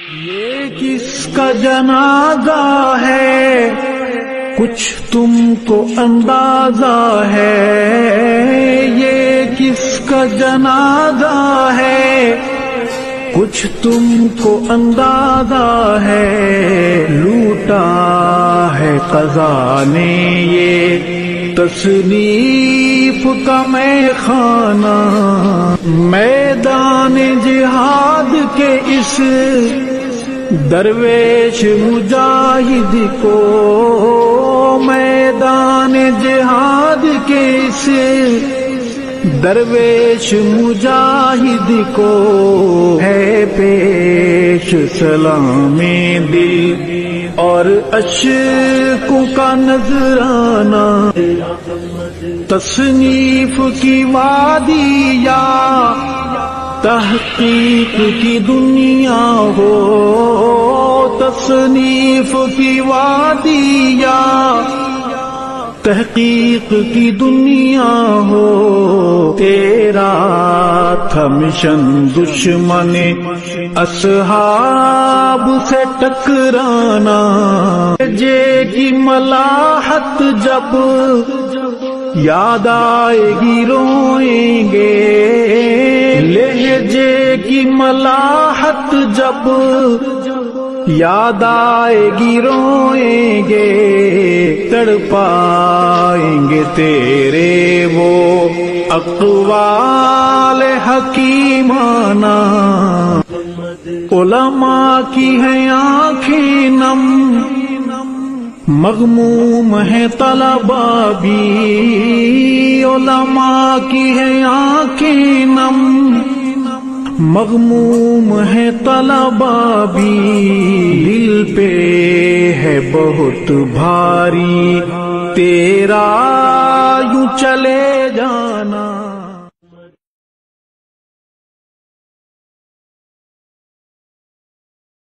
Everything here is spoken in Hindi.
ये किसका जनाजा है? कुछ तुमको अंदाज़ा है। ये किसका जनाजा है? कुछ तुमको अंदाज़ा है। लूटा है कजा ने ये। तसनीफ का मैं खाना के इस दरवेश मुजाहिद को मैदान जिहाद के इस दरवेश मुजाहिद को है पेश सलामे दिल और अशकों का नजराना। तसनीफ की वादिया तहकीक की दुनिया हो, तसनीफ की वादिया। तहकीक की दुनिया हो, तेरा था दुश्मन असहाब से टकराना। जे की मलाहत जब, याद आएगी रोएँगे मलाहत जब याद आएगी रोएँगे, तड़पाएँगे तेरे वो अकवाल हकीमाना। उलमा की है आँखें नम, मगमूम है तलबा भी। उलमा की है आँखें नम मगमूम है तलबा भी दिल पे है बहुत भारी। तेरा यूँ चले जाना।